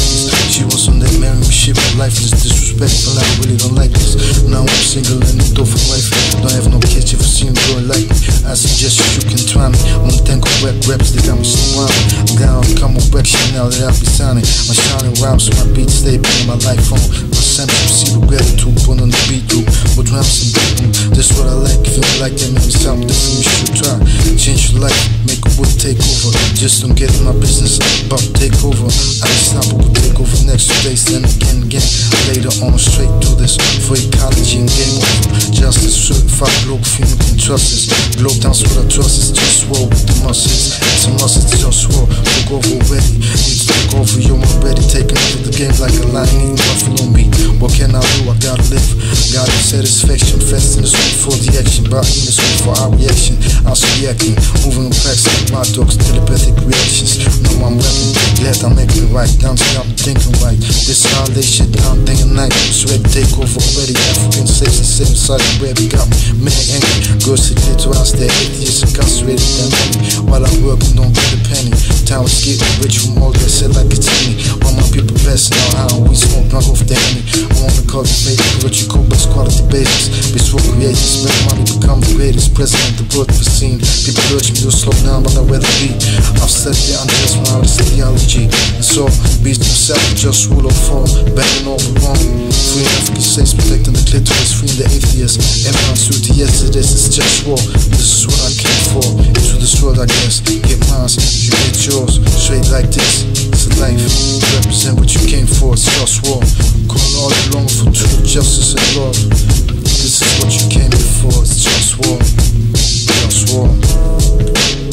She wants some that marry me shit, my life is disrespectful. I really don't like this. Now I'm single and no door for wife. Don't have no kids if you see a girl like me. I suggest you can try me. One of rap raps, they got me so wild. I'm down, come on, back now that I'll be signing. My shining rhymes, my beats stay playing my life on. My sample, see the gratitude, put on the beat through. With rhymes and beat, that's what I like. You like that, maybe something different you should try. Change your life, make a wood take over. Just don't get in my business, about take over. I stop it, will take over next days, then again, again. Later on, straight to this for ecology and game over. Justice, certified global female can trust this. Globe dance with our trust is just swore with the muscles. It's a must, it's just swore. Took over already, need to take over. Yo, I'm ready, taking over the game like a lion eating buffalo meat. What can I do? Satisfaction, fast in the street for the action. Body in the street for our reaction. I'm reacting, moving packs like my dogs, telepathic reactions. No, I'm rapping, glad I'm making right. Down to I'm thinking right. This holiday shit down day and night. Sweat take over already. African slaves and seven sided web got me mad angry. Girls to clear to us, they're atheists incarcerated them. While I'm working, don't get a penny. Time getting rich from all that shit like it's me. All my people blessing now how we smoke, knock off the enemy. I cultivate what you call best quality basis. Bitch, for creators, make money become the greatest. President, the world we've seen. People urge me to slow down, but I'd rather be. I've said the unjust my honest theology. And so, beast himself, just rule of fall, banging all the wrong. Free African states, protecting the clitoris, freeing the atheists. Everyone's through to yesterday, it's just war. This is what I came for. Into this world, I guess. Get mine, you get yours. Straight like this. It's a life. Represent what you came for, it's just war. Calling all along for truth, justice, and love. This is what you came here for, it's just war. Just war.